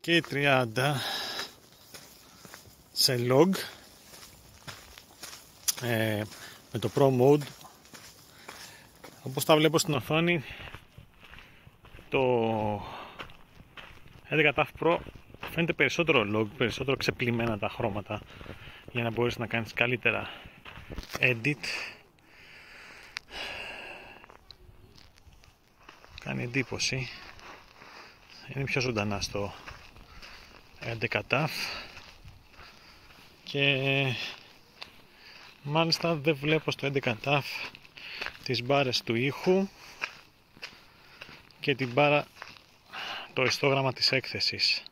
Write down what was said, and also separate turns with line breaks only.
Και 30 σε log ε, με το Pro Mode. Όπως τα βλέπω στην οθόνη το 11 TAF Pro φαίνεται περισσότερο log, περισσότερο ξεπλημμένα τα χρώματα για να μπορείς να κάνεις καλύτερα edit. Κάνει εντύπωση. Είναι πιο ζωντανά στο 11 TAF και μάλιστα δεν βλέπω στο 11 TAF τις μπάρες του ήχου και την μπάρα το ιστόγραμμα της έκθεσης